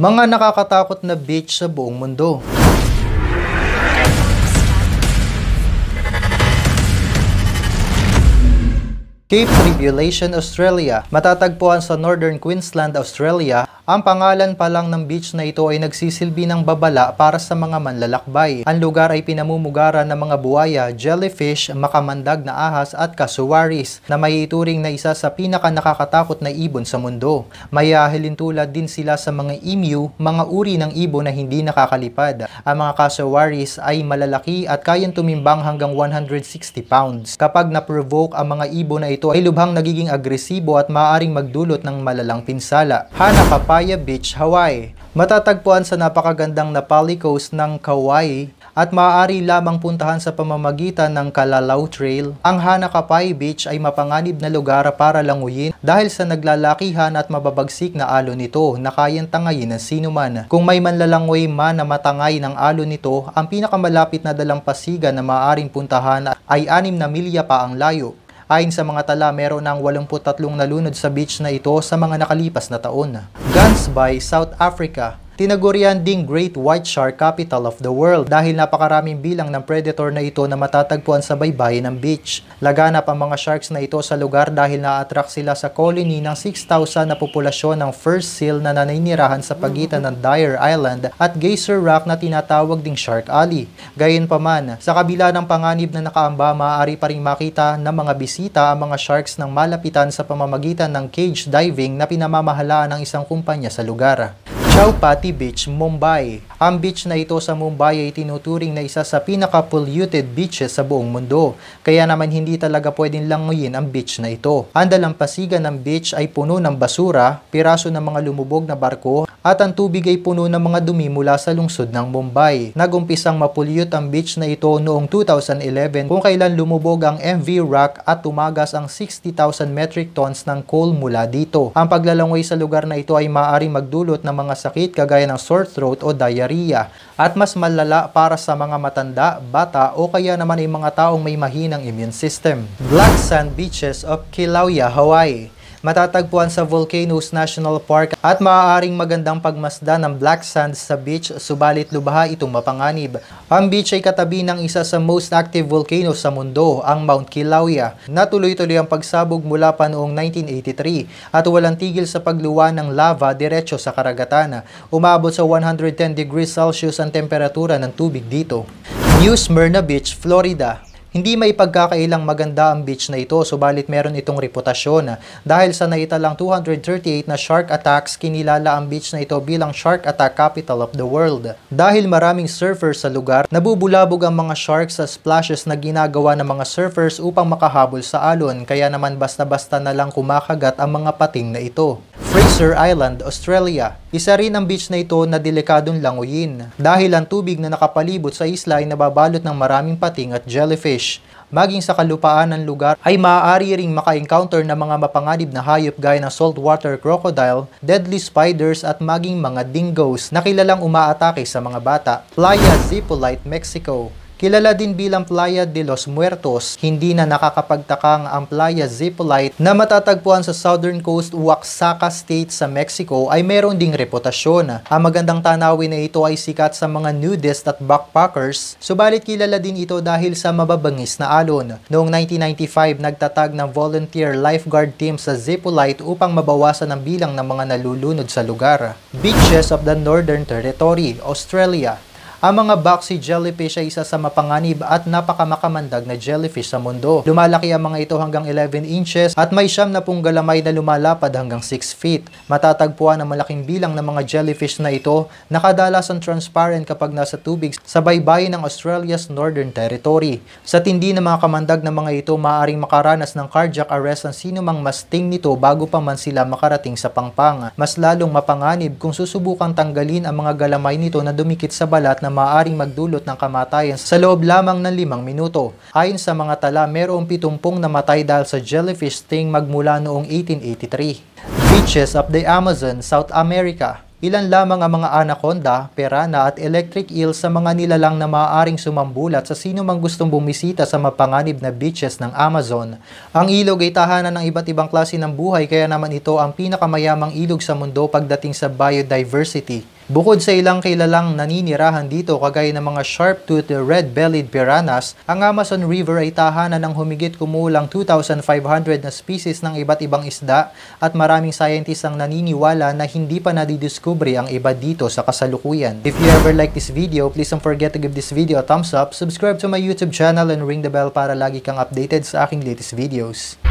Mga nakakatakot na beach sa buong mundo. Cape Tribulation, Australia. Matatagpuan sa Northern Queensland, Australia, ang pangalan pa lang ng beach na ito ay nagsisilbi ng babala para sa mga manlalakbay. Ang lugar ay pinamumugaran ng mga buwaya, jellyfish, makamandag na ahas at kasuwaris na may ituring na isa sa pinaka nakakatakot na ibon sa mundo. May ahilin tulad din sila sa mga emu, mga uri ng ibon na hindi nakakalipad. Ang mga kasuwaris ay malalaki at kayang tumimbang hanggang 160 pounds. Kapag na-provoke ang mga ibon na ito ay lubhang nagiging agresibo at maaaring magdulot ng malalang pinsala. Hana kapay Papaya Beach, Hawaii. Matatagpuan sa napakagandang Napali Coast ng Kauai at maaari lamang puntahan sa pamamagitan ng Kalalaw Trail. Ang Hanakapay Beach ay mapanganib na lugar para languyin dahil sa naglalakihan at mababagsik na alon nito na kayang tangayin ng sinuman. Kung may manlalangoy man na matangay ng alon nito, ang pinakamalapit na dalampasigan na maaaring puntahan ay 6 na milya pa ang layo. Ayon sa mga tala, meron ng 83 nalunod sa beach na ito sa mga nakalipas na taon. Guns by South Africa Tinagurian ding Great White Shark Capital of the World dahil napakaraming bilang ng predator na ito na matatagpuan sa baybayin ng beach. Laganap ang mga sharks na ito sa lugar dahil na-attract sila sa colony ng 6,000 na populasyon ng first seal na naninirahan sa pagitan ng Dyer Island at Geyser Rock na tinatawag ding Shark Alley. Gayunpaman, sa kabila ng panganib na nakaamba, maaari pa rin makita ng mga bisita ang mga sharks ng malapitan sa pamamagitan ng cage diving na pinamamahalaan ng isang kumpanya sa lugar. Chowpatty Beach, Mumbai. Ang beach na ito sa Mumbai ay tinuturing na isa sa pinaka-polluted beaches sa buong mundo. Kaya naman hindi talaga pwedeng languyin ang beach na ito. Ang dalampasigan ng beach ay puno ng basura, piraso ng mga lumubog na barko, at ang tubig ay puno ng mga dumi mula sa lungsod ng Mumbai. Nagumpisang mapulyot ang beach na ito noong 2011 kung kailan lumubog ang MV Rock at tumagas ang 60,000 metric tons ng coal mula dito. Ang paglalangoy sa lugar na ito ay maaaring magdulot ng mga sakit kagaya ng sore throat o diarrhea at mas malala para sa mga matanda, bata o kaya naman ay mga taong may mahinang immune system. Black Sand Beaches of Kilauea, Hawaii matatagpuan sa Volcanoes National Park at maaaring magandang pagmasda ng black sand sa beach subalit lubaha itong mapanganib. Ang beach ay katabi ng isa sa most active volcanoes sa mundo, ang Mount Kilauea, na tuloy-tuloy ang pagsabog mula pa noong 1983 at walang tigil sa pagluwa ng lava diretso sa karagatan. Umabot sa 110 degrees Celsius ang temperatura ng tubig dito. New Smyrna Beach, Florida hindi may pagkakailang maganda ang beach na ito subalit meron itong reputasyon. Dahil sa naitalang 238 na shark attacks, kinilala ang beach na ito bilang Shark Attack Capital of the World. Dahil maraming surfers sa lugar, nabubulabog ang mga sharks sa splashes na ginagawa ng mga surfers upang makahabol sa alon kaya naman basta-basta na lang kumakagat ang mga pating na ito. Fraser Island, Australia. Isa rin ang beach na ito na delikadong languyin dahil ang tubig na nakapalibot sa isla ay nababalot ng maraming pating at jellyfish. Maging sa kalupaan ng lugar ay maaari ring maka-encounter ng mga mapanganib na hayop gaya ng saltwater crocodile, deadly spiders at maging mga dingoes na kilalang umaatake sa mga bata. Playa Zipolite, Mexico Kilala din bilang Playa de los Muertos, hindi na nakakapagtakang ang Playa Zipolite na matatagpuan sa southern coast Oaxaca State sa Mexico ay meron ding reputasyon. Ang magandang tanawin na ito ay sikat sa mga nudist at backpackers, subalit kilala din ito dahil sa mababangis na alon. Noong 1995, nagtatag ng volunteer lifeguard team sa Zipolite upang mabawasan ang bilang ng mga nalulunod sa lugar. Beaches of the Northern Territory, Australia ang mga boxy jellyfish ay isa sa mapanganib at napakamakamandag na jellyfish sa mundo. Lumalaki ang mga ito hanggang 11 inches at may siyam na pong galamay na lumalapad hanggang 6 feet. Matatagpuan ang malaking bilang ng mga jellyfish na ito na kadalasan transparent kapag nasa tubig sa baybayin ng Australia's Northern Territory. Sa tindi ng mga kamandag na mga ito, maaaring makaranas ng cardiac arrest ang sino mang masting nito bago pa man sila makarating sa pangpang. Mas lalong mapanganib kung susubukang tanggalin ang mga galamay nito na dumikit sa balat na na maaring magdulot ng kamatayan sa loob lamang ng limang minuto. Ayon sa mga tala, mayroong pitumpong namatay dahil sa jellyfish sting magmula noong 1883. Beaches of the Amazon, South America Ilan lamang ang mga anaconda, perana at electric eel sa mga nilalang na maaaring sumambulat sa sino mang gustong bumisita sa mapanganib na beaches ng Amazon. Ang ilog ay tahanan ng iba't ibang klase ng buhay kaya naman ito ang pinakamayamang ilog sa mundo pagdating sa biodiversity. Bukod sa ilang kilalang naninirahan dito kagaya ng mga sharp-toothed red-bellied piranhas, ang Amazon River ay tahanan ng humigit kumulang 2,500 na species ng iba't ibang isda at maraming scientists ang naniniwala na hindi pa nadidiskubre ang iba dito sa kasalukuyan. If you ever like this video, please don't forget to give this video a thumbs up, subscribe to my YouTube channel and ring the bell para lagi kang updated sa aking latest videos.